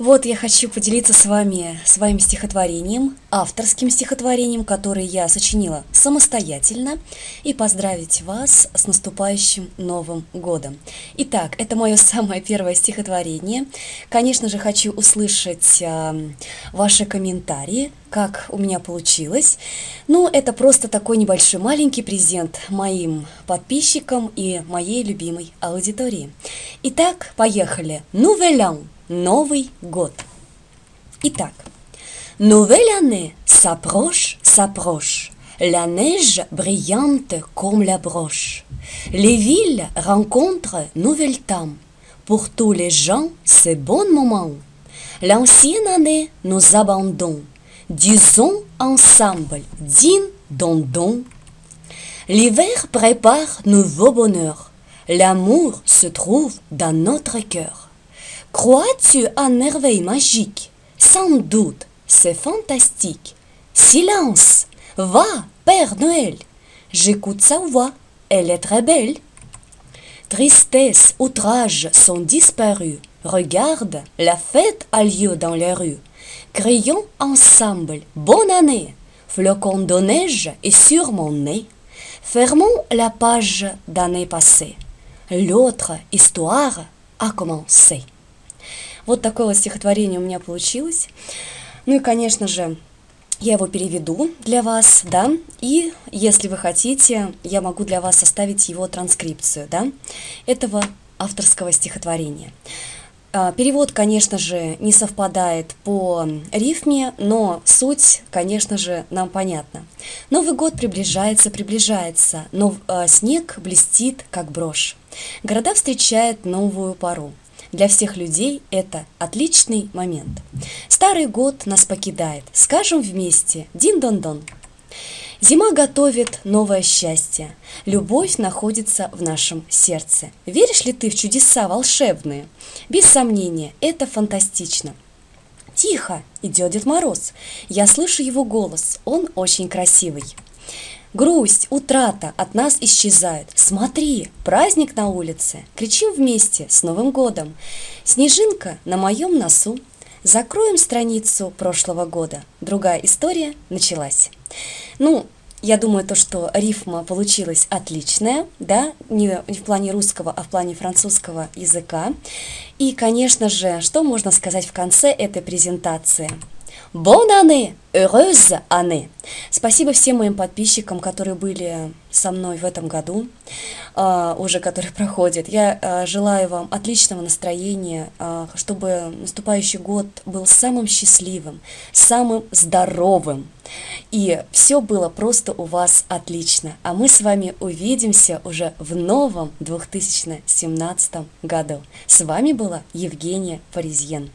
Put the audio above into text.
Вот я хочу поделиться с вами своим стихотворением, авторским стихотворением, которое я сочинила самостоятельно, и поздравить вас с наступающим Новым годом. Итак, это мое самое первое стихотворение. Конечно же, хочу услышать э, ваши комментарии, как у меня получилось. Ну, это просто такой небольшой маленький презент моим подписчикам и моей любимой аудитории. Итак, поехали. Nouvel an! Новый год. Итак, Nouvelle année s'approche, s'approche. La neige brillante comme la broche. Les villes rencontrent nouvelle temps. Pour tous les gens, c'est bon moment. L'ancienne année nous abandonne. Disons ensemble, din don don. L'hiver prépare nouveau bonheur. L'amour se trouve dans notre cœur. Crois-tu en merveille magique? Sans doute, c'est fantastique. Silence Va, Père Noël J'écoute sa voix, elle est très belle. Tristesse, outrage sont disparus. Regarde, la fête a lieu dans les rues. Crions ensemble, bonne année Flocon de neige est sur mon nez. Fermons la page d'année passée. L'autre histoire a commencé. Вот такое вот стихотворение у меня получилось. Ну и, конечно же, я его переведу для вас, да, и если вы хотите, я могу для вас составить его транскрипцию, да, этого авторского стихотворения. А, перевод, конечно же, не совпадает по рифме, но суть, конечно же, нам понятна. Новый год приближается, приближается, но а, снег блестит, как брошь. Города встречают новую пару. Для всех людей это отличный момент. Старый год нас покидает. Скажем вместе «Дин-дон-дон». Зима готовит новое счастье. Любовь находится в нашем сердце. Веришь ли ты в чудеса волшебные? Без сомнения, это фантастично. Тихо, идет Дед Мороз. Я слышу его голос, он очень красивый. Грусть, утрата от нас исчезают. Смотри, праздник на улице. Кричим вместе с Новым годом. Снежинка на моем носу. Закроем страницу прошлого года. Другая история началась. Ну, я думаю, то, что рифма получилась отличная, да, не в плане русского, а в плане французского языка. И, конечно же, что можно сказать в конце этой презентации – Année! Heureuse année! Спасибо всем моим подписчикам, которые были со мной в этом году, uh, уже который проходит. Я uh, желаю вам отличного настроения, uh, чтобы наступающий год был самым счастливым, самым здоровым. И все было просто у вас отлично. А мы с вами увидимся уже в новом 2017 году. С вами была Евгения Паризьен.